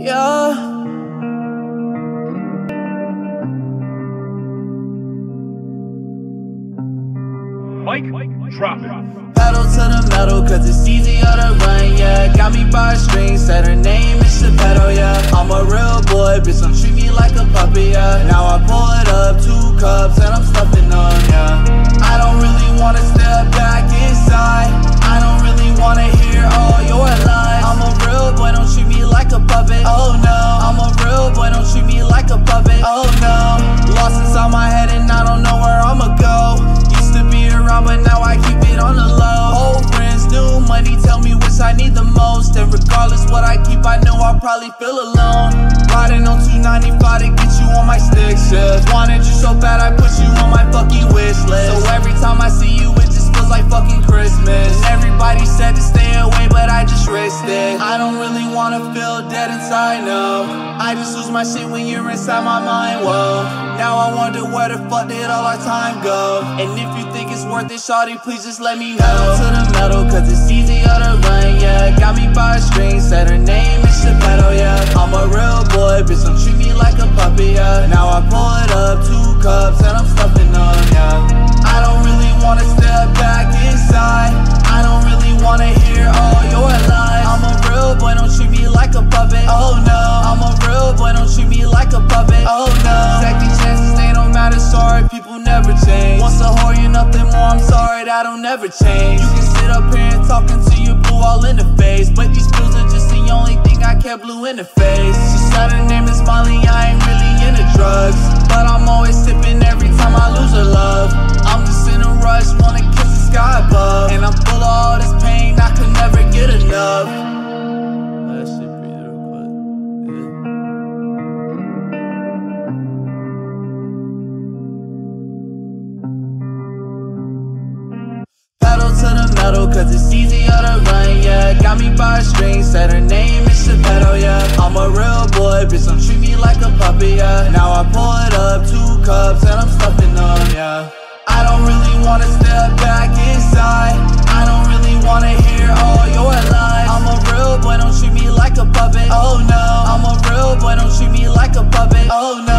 Yeah. Mike, drop it. Pedal to the metal, cause it's easier to run, yeah. Got me by a string, said her name is Geppetto, like a puppet, oh no. Lost inside my head and I don't know where I'ma go. Used to be around, but now I keep it on the low. Old friends, new money, tell me which I need the most. And regardless what I keep, I know I'll probably feel alone. Riding on 295 to get you on my stick shift. Wanted you so bad, I put you on my fucking wish list. Wanna feel dead inside, no. I just lose my shit when you're inside my mind, whoa. Now I wonder where the fuck did all our time go? And if you think it's worth it, shawty, please just let me know. Pedal to the metal, cause it's easier to run, yeah. Got me by a string, said her name is Geppetto, yeah. I'm a real boy, bitch, don't treat me like a puppy, yeah. Now I pull it up, two cups, and I'm That don't ever change. You can sit up here and talk until you blue all in the face. But these pills are just the only thing I kept blue in the face. She said her name is Molly, I pedal Cause it's easier to run, yeah. Got me by a string, said her name is Geppetto, yeah. I'm a real boy, bitch, don't treat me like a puppy, yeah. Now I pull it up, two cups, and I'm stuffing them, yeah. I don't really wanna step back inside. I don't really wanna hear all your lies. I'm a real boy, don't treat me like a puppet, oh no. I'm a real boy, don't treat me like a puppet, oh no.